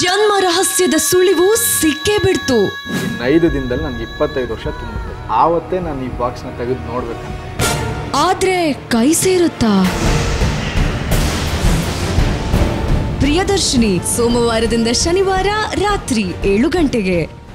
ಜನ್ಮ ರಹಸ್ಯದ ಸುಳಿವು ಸಿಕ್ಕೇ ಬಿಡ್ತು. ಐದು ದಿನದಲ್ಲಿ ನನಗೆ ಇಪ್ಪತ್ತೈದು ವರ್ಷ ತುಂಬುತ್ತೆ. ಆವತ್ತೇ ನಾನು ಈ ಬಾಕ್ಸ್ನ ತೆಗೆದು ನೋಡ್ಬೇಕಂತ. ಆದ್ರೆ ಕೈ ಸೇರುತ್ತಾ? ಪ್ರಿಯದರ್ಶಿನಿ ಸೋಮವಾರದಿಂದ ಶನಿವಾರ ರಾತ್ರಿ ಏಳು ಗಂಟೆಗೆ.